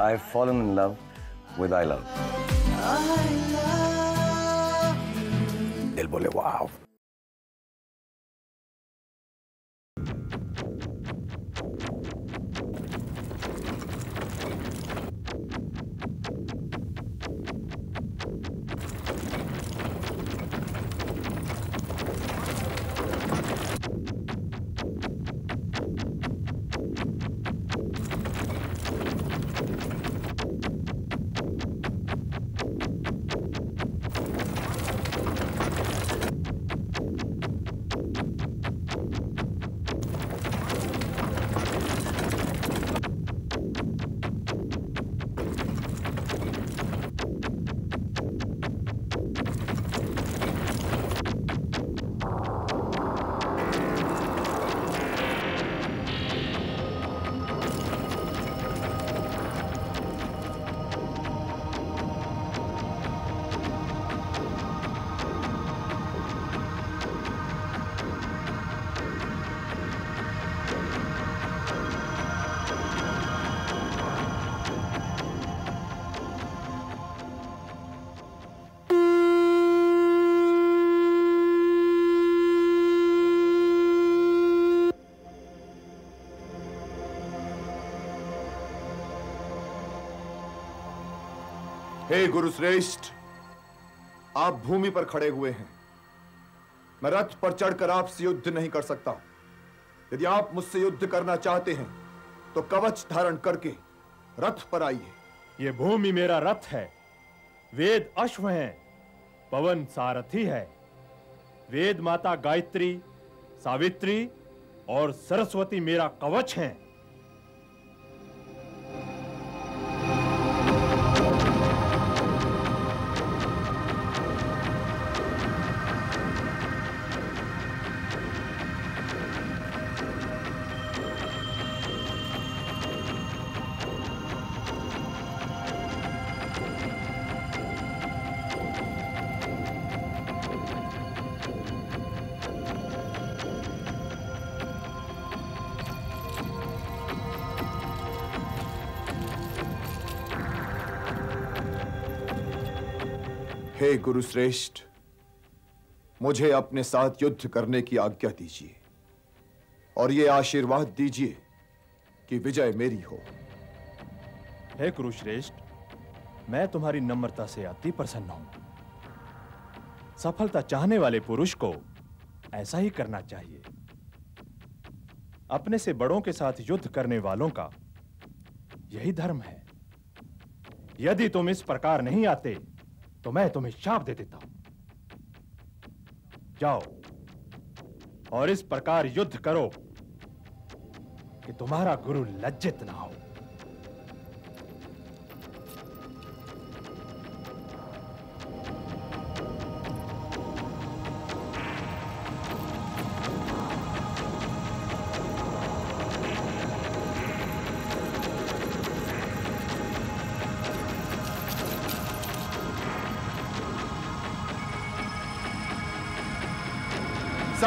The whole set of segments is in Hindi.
I've fallen in love with I Love. I love Él volvió, wow. हे गुरु श्रेष्ठ, आप भूमि पर खड़े हुए हैं। मैं रथ पर चढ़कर आपसे युद्ध नहीं कर सकता। यदि आप मुझसे युद्ध करना चाहते हैं तो कवच धारण करके रथ पर आइए। ये भूमि मेरा रथ है। वेद अश्व है, पवन सारथी है। वेद माता गायत्री, सावित्री और सरस्वती मेरा कवच हैं। हे गुरु श्रेष्ठ, मुझे अपने साथ युद्ध करने की आज्ञा दीजिए और ये आशीर्वाद दीजिए कि विजय मेरी हो। हे कुरुश्रेष्ठ मैं तुम्हारी नम्रता से अति प्रसन्न हूँ। सफलता चाहने वाले पुरुष को ऐसा ही करना चाहिए। अपने से बड़ों के साथ युद्ध करने वालों का यही धर्म है। यदि तुम इस प्रकार नहीं आते तो मैं तुम्हें शाप दे देता हूँ। जाओ और इस प्रकार युद्ध करो कि तुम्हारा गुरु लज्जित ना हो।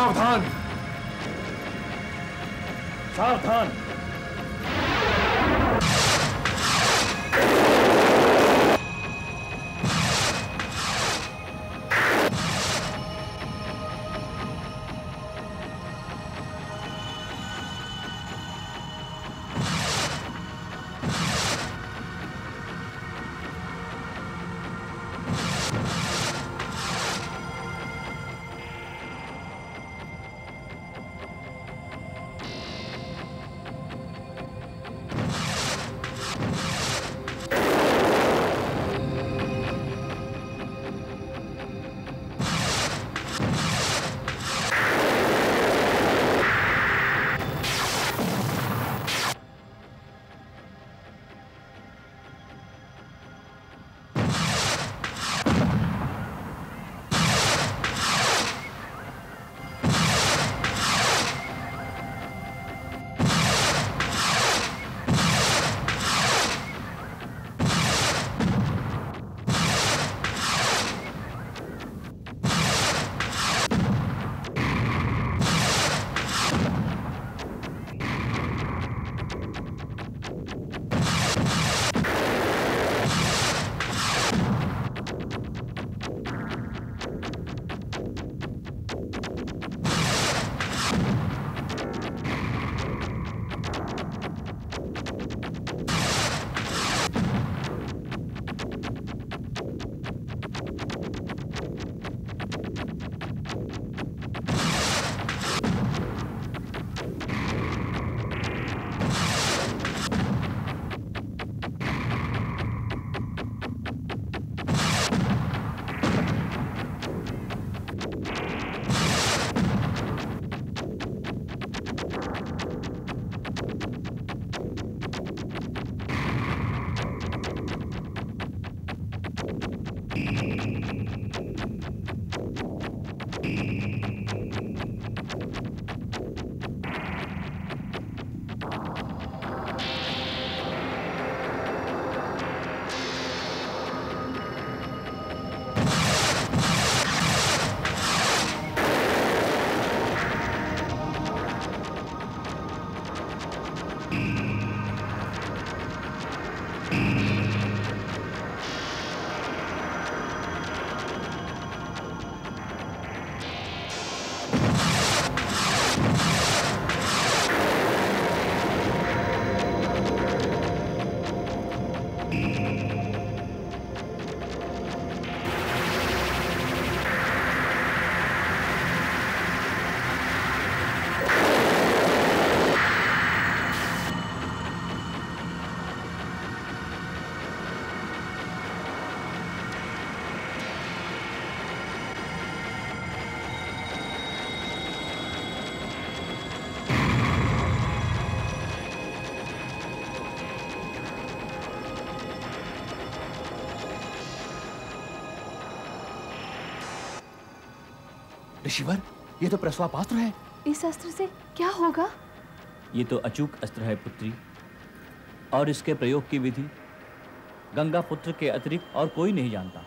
सावधान। सावधान। ऋषिवर ये तो प्रस्वा पात्र है। इस अस्त्र से क्या होगा? ये तो अचूक अस्त्र है पुत्री। और इसके प्रयोग की विधि? गंगा पुत्र के अतिरिक्त और कोई नहीं जानता।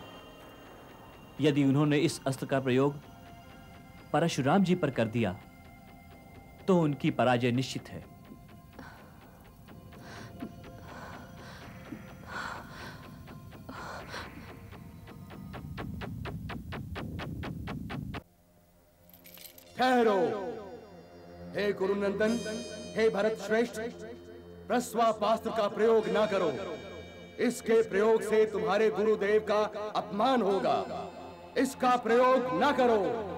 यदि उन्होंने इस अस्त्र का प्रयोग परशुराम जी पर कर दिया तो उनकी पराजय निश्चित है। ठहरो। हे गुरुनंदन, हे भरत श्रेष्ठ प्रस्वा पास्त्र का प्रयोग ना करो। इसके प्रयोग से तुम्हारे गुरुदेव का अपमान होगा। इसका प्रयोग ना करो।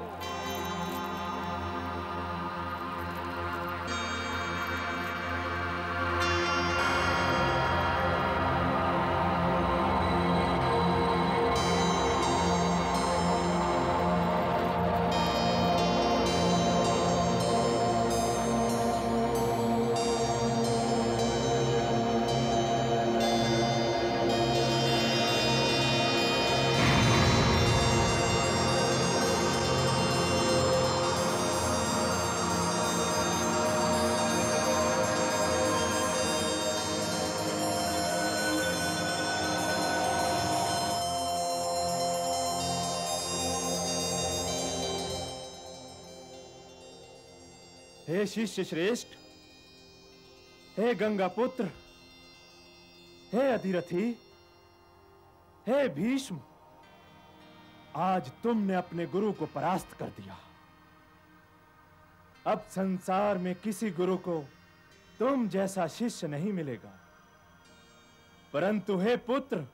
हे शिष्य श्रेष्ठ, हे गंगा पुत्र, हे अधिरथी हे भीष्म, आज तुमने अपने गुरु को परास्त कर दिया। अब संसार में किसी गुरु को तुम जैसा शिष्य नहीं मिलेगा। परंतु हे पुत्र,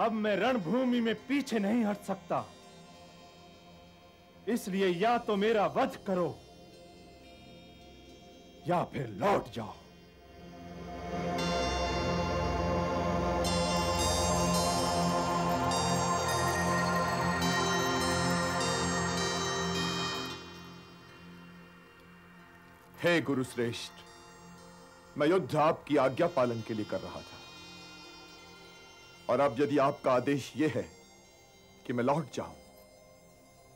अब मैं रणभूमि में पीछे नहीं हट सकता। इसलिए या तो मेरा वध करो, या फिर लौट जाओ। हे गुरुश्रेष्ठ मैं युद्ध आपकी आज्ञा पालन के लिए कर रहा था। और अब यदि आपका आदेश यह है कि मैं लौट जाऊँ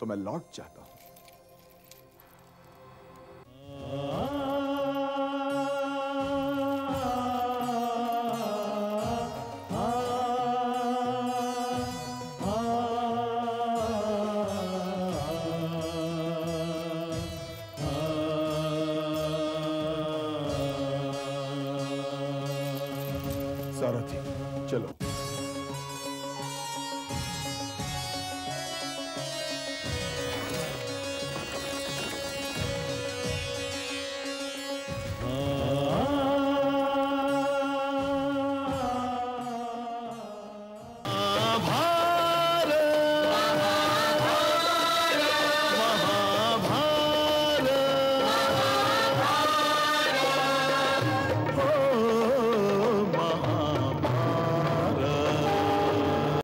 तो मैं लौट जाता हूँ। चलो।